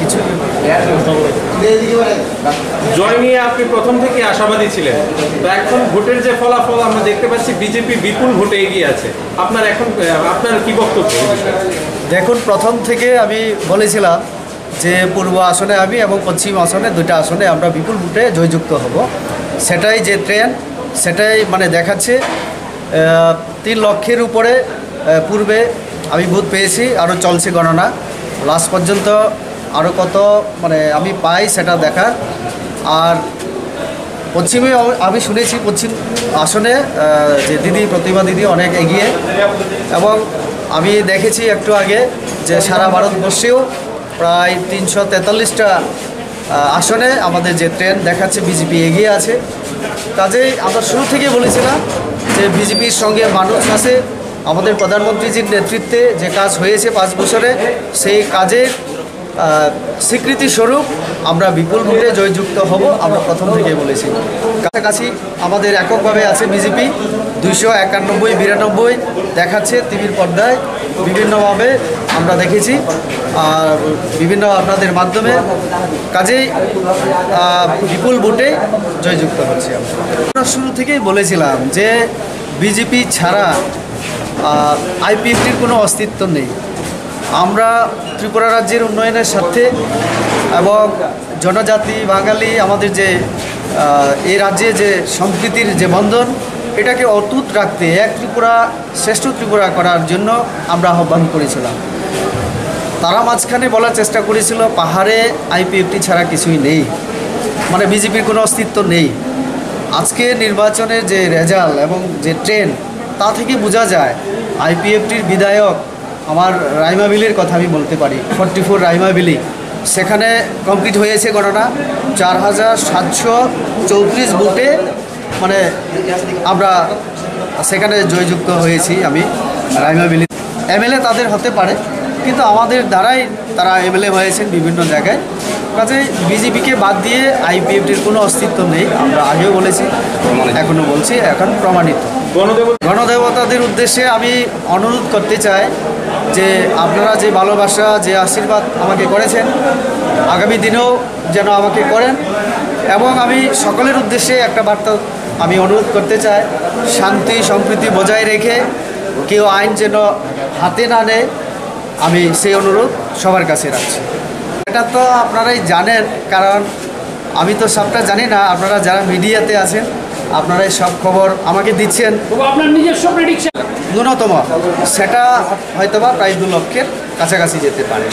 কিছু জয় নিয়ে আপনি প্রথম থেকে আশাবাদী ছিলেন। তো এখন ভোটের যে ফলাফল আমরা দেখতে পাচ্ছি বিজেপি বিপুল ভোটে এগিয়ে আছে। আপনার এখন আপনার কি বক্তব্য এই বিষয়ে? দেখুন প্রথম থেকে আমি বলেছিলাম যে পূর্ব আসনে আমি এবং পশ্চিম আসনে দুইটা আসনে আমরা বিপুল ভোটে জয়যুক্ত হব। সেটাই যে ট্রেন সেটাই মানে দেখাচ্ছে তিন লক্ষের উপরে পূর্বে আমি ভোট পেয়েছি আরও চলছে গণনা। লাস্ট পর্যন্ত আরও কত মানে আমি পাই সেটা দেখার। আর পশ্চিমে আমি শুনেছি পশ্চিম আসনে যে দিদি প্রতিভা দিদি অনেক এগিয়ে। এবং আমি দেখেছি একটু আগে যে সারা ভারতবর্ষেও প্রায় তিনশো তেতাল্লিশটা আসনে আমাদের যে ট্রেন দেখাচ্ছে, বিজেপি এগিয়ে আছে। কাজেই আমরা শুরু থেকে বলেছিলাম যে বিজেপির সঙ্গে মানুষ আছে আমাদের প্রধানমন্ত্রীজির নেতৃত্বে যে কাজ হয়েছে পাঁচ বছরে, সেই কাজের স্বীকৃতি স্বরূপ আমরা বিপুল ভোটে জয়যুক্ত হব, আমরা প্রথম থেকে বলেছি। কাছাকাছি আমাদের এককভাবে আছে বিজেপি, দুইশো একানব্বই, বিরানব্বই দেখাচ্ছে টিভির পর্দায়। বিভিন্নভাবে আমরা দেখেছি, আর বিভিন্ন আপনাদের মাধ্যমে। কাজেই বিপুল ভোটে জয়যুক্ত হচ্ছে আমরা। শুরু থেকেই বলেছিলাম যে বিজেপি ছাড়া আইপিএফটির কোনো অস্তিত্ব নেই। আমরা ত্রিপুরা রাজ্যের উন্নয়নের সাথে এবং জনজাতি, বাঙালি, আমাদের যে এই রাজ্যে যে সম্প্রীতির যে বন্ধন, এটাকে অটুট রাখতে, এক ত্রিপুরা, শ্রেষ্ঠ ত্রিপুরা করার জন্য আমরা আহ্বান করেছিলাম। তারা মাঝখানে বলার চেষ্টা করেছিল, পাহাড়ে আইপিএফটি ছাড়া কিছুই নেই। মানে বিজেপির কোনো অস্তিত্ব নেই। আজকে নির্বাচনের যে রেজাল্ট এবং যে ট্রেন, তা থেকে বোঝা যায়, আইপিএফটির বিধায়ক আমার রাইমাবিলির কথা আমি বলতে পারি। ফর্টি ফোর রাইমা বিলি। সেখানে কমপ্লিট হয়েছে গণনা চার হাজার সাতশো চৌত্রিশ বুথে মানে আমরা সেখানে জয়যুক্ত হয়েছি আমি রাইমা বিলি। এমএলএ তাদের হতে পারে কিন্তু আমাদের দ্বারাই তারা এমএলএ হয়েছেন বিভিন্ন জায়গায়। কাজে বিজেপিকে বাদ দিয়ে আইপিএফটির কোনো অস্তিত্ব নেই আমরা আগেও বলেছি এখনও বলছি এখন প্রমাণিত। গণদেবতা গণদেবতাদের উদ্দেশ্যে আমি অনুরোধ করতে চাই যে আপনারা যে ভালোবাসা, যে আশীর্বাদ আমাকে করেছেন, আগামী দিনেও যেন আমাকে করেন। এবং আমি সকলের উদ্দেশ্যে একটা বার্তা আমি অনুরোধ করতে চাই, শান্তি, সম্প্রীতি বজায় রেখে কেউ আইন যেন হাতে না নেয়, আমি সেই অনুরোধ সবার কাছে রাখছি। এটা তো আপনারাই জানেন, কারণ আমি তো সবটা জানি না, আপনারা যারা মিডিয়াতে আছেন, আপনারাই সব খবর আমাকে দিচ্ছেন। আপনার নিজস্ব প্রেডিকশন ন্যূনতম। সেটা হয়তোবা প্রায় দু লক্ষের কাছাকাছি যেতে পারে।